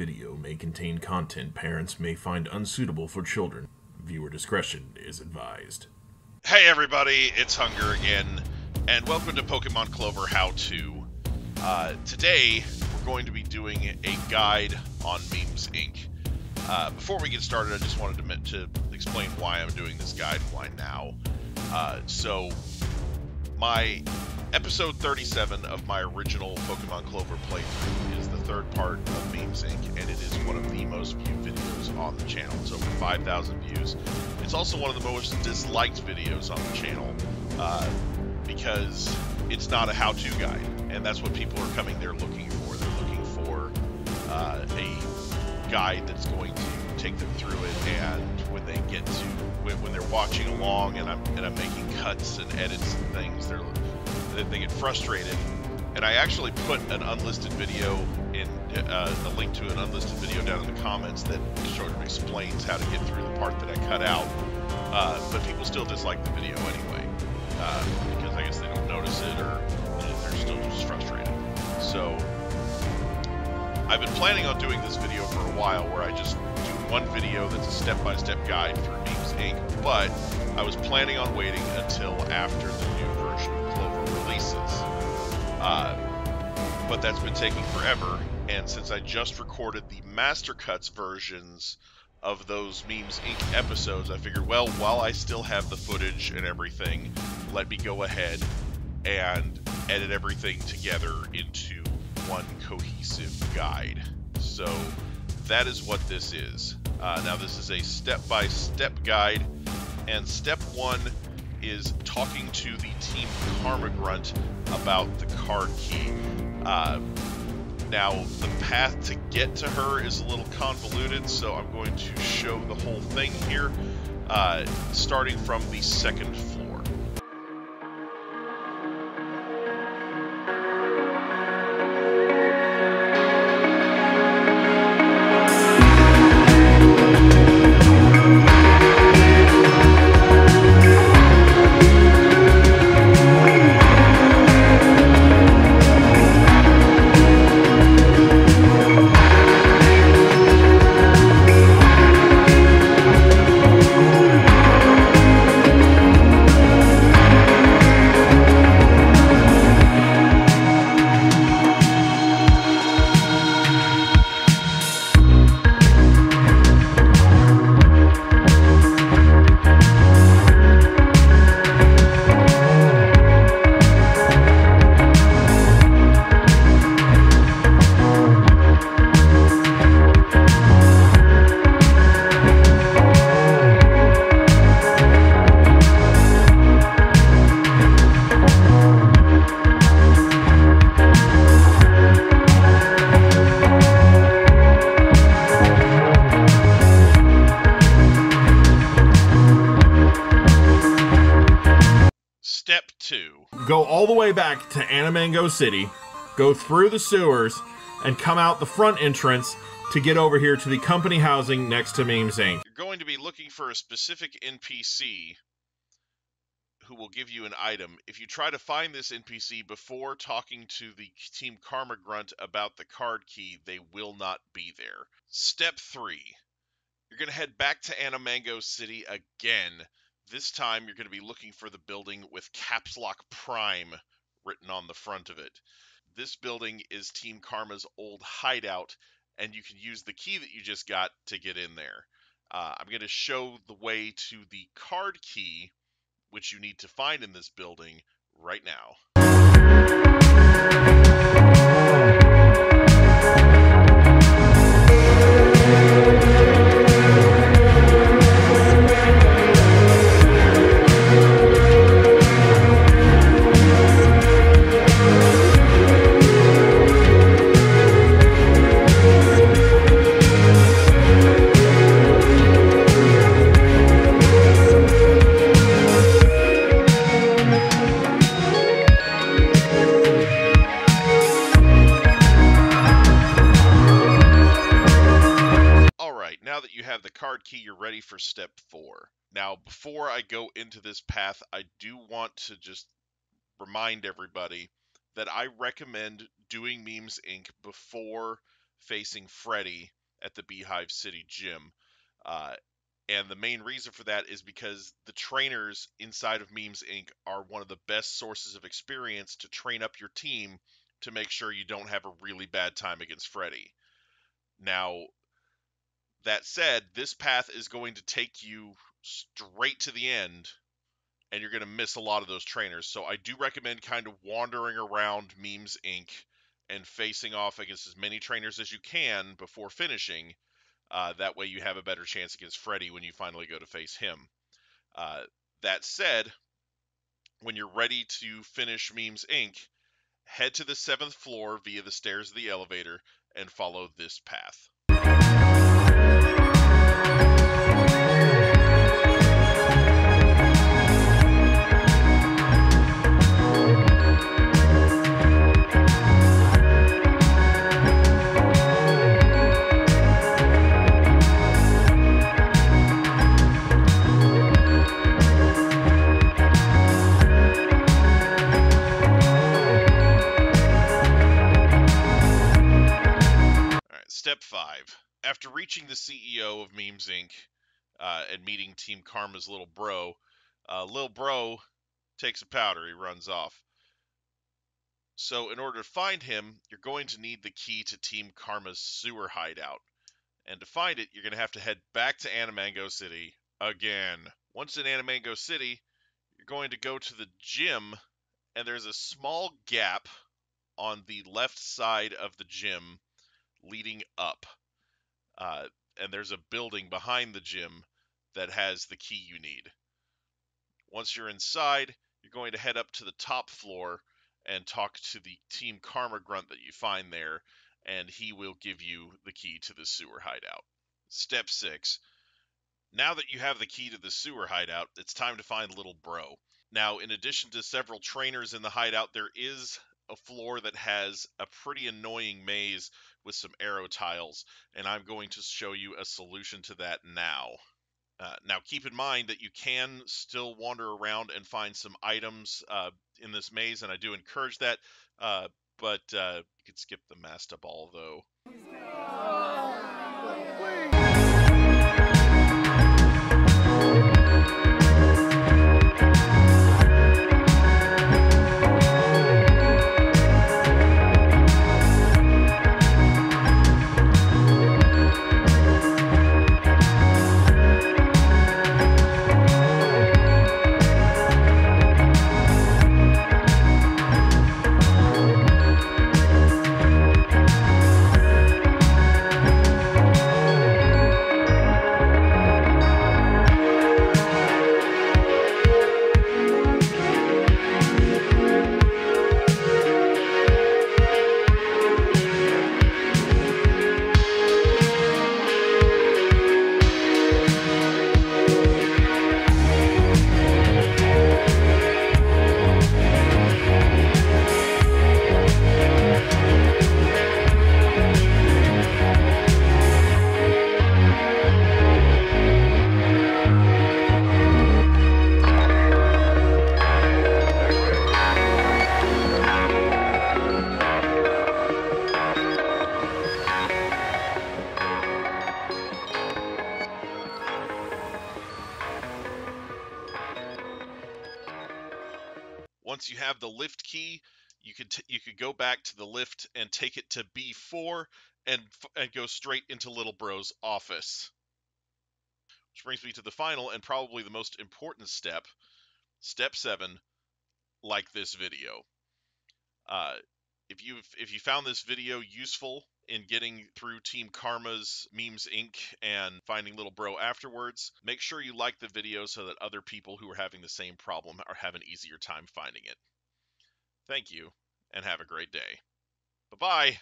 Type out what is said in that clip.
video may contain content parents may find unsuitable for children. Viewer discretion is advised. Hey everybody, it's Hunger again, and welcome to Pokemon Clover How To. Uh, today, we're going to be doing a guide on Memes Inc. Uh, before we get started, I just wanted to, to explain why I'm doing this guide why now. Uh, so, my episode 37 of my original Pokemon Clover playthrough is third part of Memes Inc., and it is one of the most viewed videos on the channel. It's over 5,000 views. It's also one of the most disliked videos on the channel uh, because it's not a how-to guide, and that's what people are coming there looking for. They're looking for uh, a guide that's going to take them through it, and when they get to when, when they're watching along, and I'm and I'm making cuts and edits and things, they're they get frustrated. And I actually put an unlisted video uh, a link to an unlisted video down in the comments that sort of explains how to get through the part that I cut out. Uh, but people still dislike the video anyway uh, because I guess they don't notice it or they're still just frustrated. So I've been planning on doing this video for a while where I just do one video that's a step-by-step -step guide through Memes Inc. But I was planning on waiting until after the new version of Clover releases. Uh, but that's been taking forever, and since I just recorded the Master Cuts versions of those Memes Inc. episodes, I figured, well, while I still have the footage and everything, let me go ahead and edit everything together into one cohesive guide. So that is what this is. Uh, now, this is a step by step guide, and step one is talking to the Team Karma Grunt about the card key. Uh, now, the path to get to her is a little convoluted, so I'm going to show the whole thing here, uh, starting from the second floor. Two. Go all the way back to Animango City, go through the sewers, and come out the front entrance to get over here to the company housing next to Memes Inc. You're going to be looking for a specific NPC who will give you an item. If you try to find this NPC before talking to the Team Karma Grunt about the card key, they will not be there. Step 3. You're going to head back to Animango City again. This time you're going to be looking for the building with Caps Lock Prime written on the front of it. This building is Team Karma's old hideout, and you can use the key that you just got to get in there. Uh, I'm going to show the way to the card key, which you need to find in this building right now. Before I go into this path, I do want to just remind everybody that I recommend doing Memes Inc. before facing Freddy at the Beehive City Gym. Uh, and the main reason for that is because the trainers inside of Memes Inc. are one of the best sources of experience to train up your team to make sure you don't have a really bad time against Freddy. Now, that said, this path is going to take you straight to the end, and you're going to miss a lot of those trainers. So I do recommend kind of wandering around Memes Inc. and facing off against as many trainers as you can before finishing. Uh, that way you have a better chance against Freddy when you finally go to face him. Uh, that said, when you're ready to finish Memes Inc., head to the seventh floor via the stairs of the elevator and follow this path. After reaching the CEO of Memes Inc. Uh, and meeting Team Karma's little bro, uh, little bro takes a powder. He runs off. So, in order to find him, you're going to need the key to Team Karma's sewer hideout. And to find it, you're going to have to head back to Animango City again. Once in Animango City, you're going to go to the gym, and there's a small gap on the left side of the gym leading up. Uh, and there's a building behind the gym that has the key you need. Once you're inside, you're going to head up to the top floor and talk to the Team Karma grunt that you find there, and he will give you the key to the sewer hideout. Step 6. Now that you have the key to the sewer hideout, it's time to find Little Bro. Now, in addition to several trainers in the hideout, there is a floor that has a pretty annoying maze with some arrow tiles, and I'm going to show you a solution to that now. Uh, now, keep in mind that you can still wander around and find some items uh, in this maze, and I do encourage that, uh, but uh, you can skip the Masta Ball, though. Once you have the lift key, you could t- you could go back to the lift and take it to B4 and and go straight into Little Bro's office. Which brings me to the final and probably the most important step, step 7, like this video. Uh, if you if you found this video useful in getting through Team Karma's Memes Inc. and finding Little Bro afterwards, make sure you like the video so that other people who are having the same problem are have an easier time finding it. Thank you, and have a great day. Bye bye.